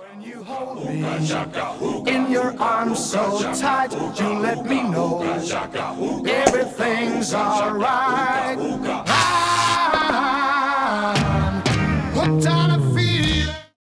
When you hold me in your arms so tight, you let me know everything's alright. I'm hooked on